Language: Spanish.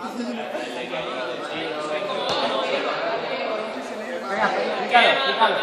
Venga, pícalo, pícalo.